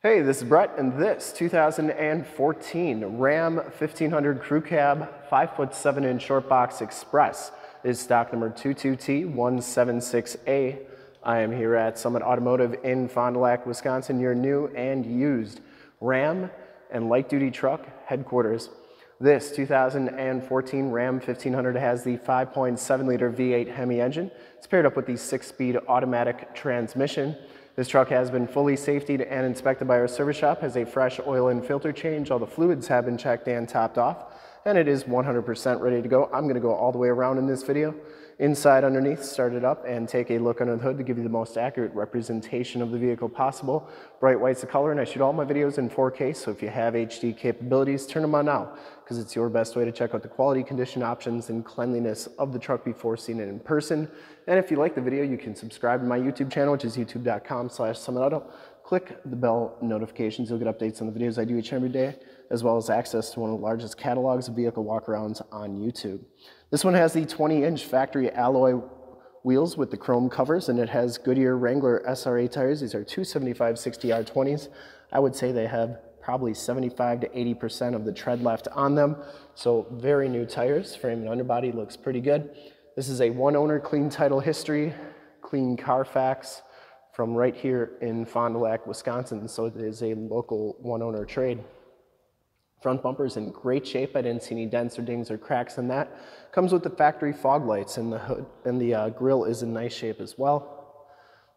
Hey, this is Brett, and this 2014 Ram 1500 Crew Cab 5 foot 7 inch short box express is stock number 22T176A. I am here at Summit Automotive in Fond du Lac, Wisconsin, your new and used Ram and light duty truck headquarters. This 2014 Ram 1500 has the 5.7 liter V8 Hemi engine. It's paired up with the six speed automatic transmission. This truck has been fully safetied and inspected by our service shop, has a fresh oil and filter change. All the fluids have been checked and topped off, and it is 100% ready to go. I'm gonna go all the way around in this video, inside underneath, start it up, and take a look under the hood to give you the most accurate representation of the vehicle possible. Bright white's the color, and I shoot all my videos in 4K, so if you have HD capabilities, turn them on now, because it's your best way to check out the quality, condition options, and cleanliness of the truck before seeing it in person. And if you like the video, you can subscribe to my YouTube channel, which is youtube.com slash summitauto. Click the bell notifications. You'll get updates on the videos I do each and every day, as well as access to one of the largest catalogs of vehicle walkarounds on YouTube. This one has the 20-inch factory alloy wheels with the chrome covers, and it has Goodyear Wrangler SRA tires. These are 275 60R20s. I would say they have probably 75 to 80% of the tread left on them. So very new tires. Frame and underbody looks pretty good. This is a one owner clean title history, clean Carfax from right here in Fond du Lac, Wisconsin. So it is a local one owner trade. Front bumper is in great shape. I didn't see any dents or dings or cracks in that. Comes with the factory fog lights and the hood and the uh, grill is in nice shape as well.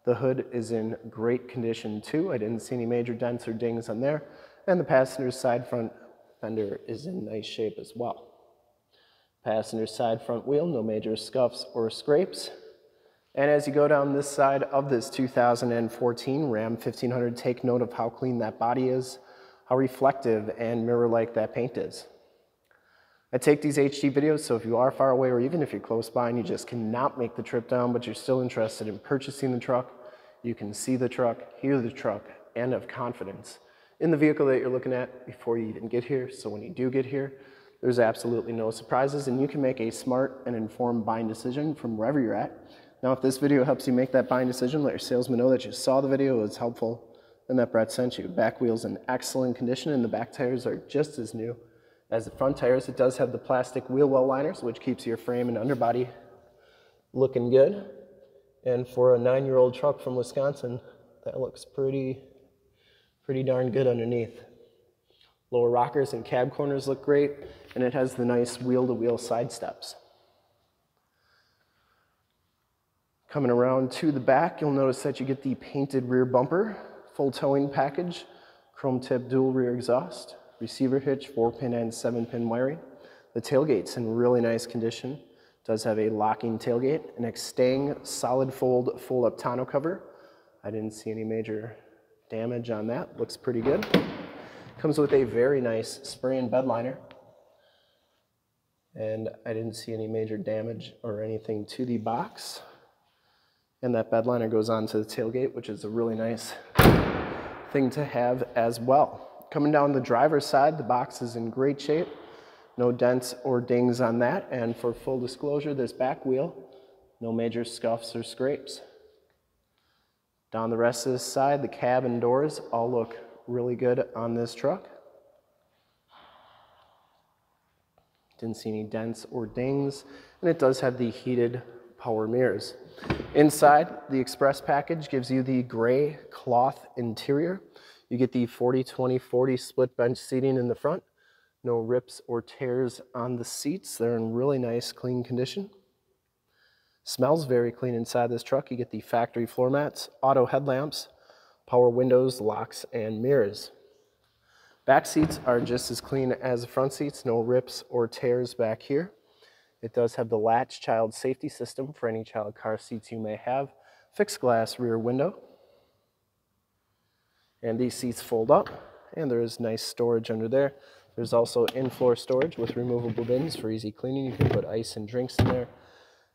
The hood is in great condition too. I didn't see any major dents or dings on there. And the passenger side front fender is in nice shape as well. Passenger side front wheel, no major scuffs or scrapes. And as you go down this side of this 2014 Ram 1500, take note of how clean that body is, how reflective and mirror-like that paint is. I take these HD videos, so if you are far away or even if you're close by and you just cannot make the trip down, but you're still interested in purchasing the truck, you can see the truck, hear the truck, and have confidence in the vehicle that you're looking at before you even get here. So when you do get here, there's absolutely no surprises and you can make a smart and informed buying decision from wherever you're at. Now, if this video helps you make that buying decision, let your salesman know that you saw the video, it was helpful, and that Brett sent you. Back wheel's in excellent condition and the back tires are just as new as the front tires. It does have the plastic wheel well liners, which keeps your frame and underbody looking good. And for a nine-year-old truck from Wisconsin, that looks pretty, pretty darn good underneath. Lower rockers and cab corners look great, and it has the nice wheel-to-wheel side steps. Coming around to the back, you'll notice that you get the painted rear bumper, full towing package, chrome tip dual rear exhaust, receiver hitch, four pin and seven pin wiring. The tailgate's in really nice condition. Does have a locking tailgate, an Extang solid fold full up tonneau cover. I didn't see any major damage on that. Looks pretty good. Comes with a very nice spray and bed liner. And I didn't see any major damage or anything to the box. And that bed liner goes on to the tailgate, which is a really nice thing to have as well. Coming down the driver's side, the box is in great shape. No dents or dings on that. And for full disclosure, this back wheel, no major scuffs or scrapes. Down the rest of this side, the cab and doors all look really good on this truck. Didn't see any dents or dings, and it does have the heated power mirrors. Inside, the Express package gives you the gray cloth interior. You get the 40-20-40 split bench seating in the front. No rips or tears on the seats. They're in really nice, clean condition. Smells very clean inside this truck. You get the factory floor mats, auto headlamps, power windows, locks, and mirrors. Back seats are just as clean as the front seats, no rips or tears back here. It does have the latch child safety system for any child car seats you may have. Fixed glass rear window. And these seats fold up, and there is nice storage under there. There's also in-floor storage with removable bins for easy cleaning. You can put ice and drinks in there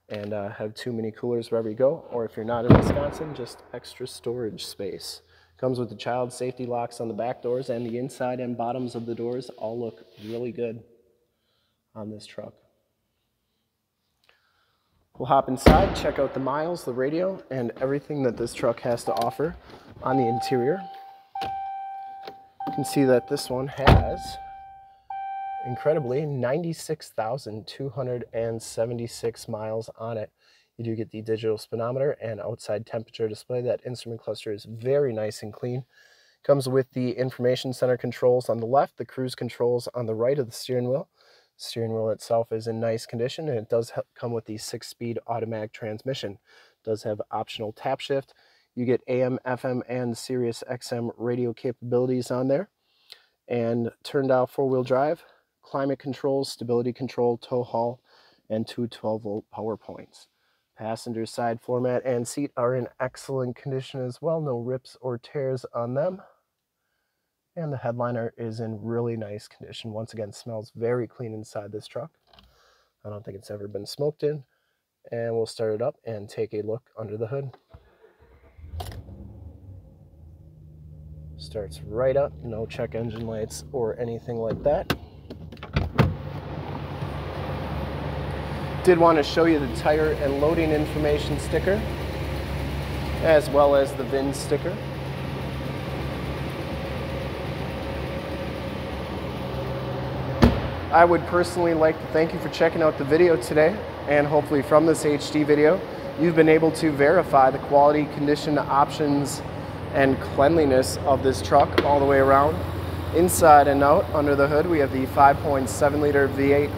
and uh, have two mini coolers wherever you go. Or if you're not in Wisconsin, just extra storage space. Comes with the child safety locks on the back doors and the inside and bottoms of the doors all look really good on this truck. We'll hop inside, check out the miles, the radio, and everything that this truck has to offer on the interior. You can see that this one has, incredibly, 96,276 miles on it. You do get the digital speedometer and outside temperature display. That instrument cluster is very nice and clean. Comes with the information center controls on the left, the cruise controls on the right of the steering wheel. Steering wheel itself is in nice condition and it does come with the six-speed automatic transmission. It does have optional tap shift. You get AM, FM, and Sirius XM radio capabilities on there. And turn dial four-wheel drive, climate control, stability control, tow haul, and two 12-volt power points. Passenger side floor mat and seat are in excellent condition as well. No rips or tears on them. And the headliner is in really nice condition. Once again, smells very clean inside this truck. I don't think it's ever been smoked in. And we'll start it up and take a look under the hood. Starts right up, no check engine lights or anything like that. Did want to show you the tire and loading information sticker, as well as the VIN sticker. I would personally like to thank you for checking out the video today and hopefully from this HD video you've been able to verify the quality, condition, options, and cleanliness of this truck all the way around. Inside and out under the hood we have the 5.7 liter V8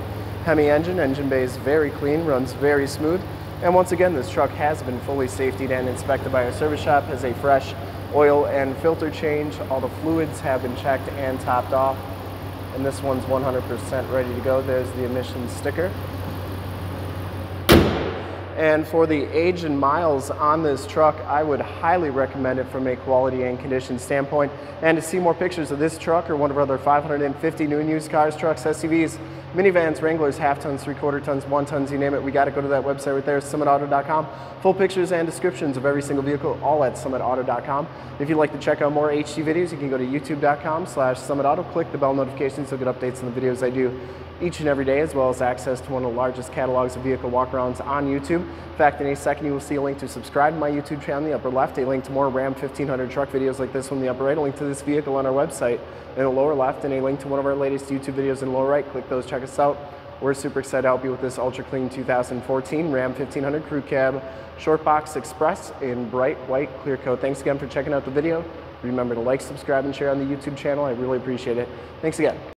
Hemi engine. Engine bay is very clean, runs very smooth. And once again, this truck has been fully safetied and inspected by our service shop, has a fresh oil and filter change. All the fluids have been checked and topped off and this one's 100% ready to go. There's the emissions sticker. And for the age and miles on this truck, I would highly recommend it from a quality and condition standpoint. And to see more pictures of this truck or one of our other 550 new and used cars, trucks, SUVs, minivans, Wranglers, half tons, three quarter tons, one tons, you name it, we got to go to that website right there, summitauto.com. Full pictures and descriptions of every single vehicle, all at summitauto.com. If you'd like to check out more HD videos, you can go to youtube.com slash summitauto, click the bell notifications, you'll get updates on the videos I do each and every day, as well as access to one of the largest catalogs of vehicle walkarounds on YouTube. In fact, in a second, you will see a link to subscribe to my YouTube channel in the upper left, a link to more Ram 1500 truck videos like this one in the upper right, a link to this vehicle on our website in the lower left, and a link to one of our latest YouTube videos in the lower right. Click those, check us out. We're super excited to help you with this ultra clean 2014 Ram 1500 Crew Cab Short Box Express in bright white clear coat. Thanks again for checking out the video. Remember to like, subscribe, and share on the YouTube channel. I really appreciate it. Thanks again.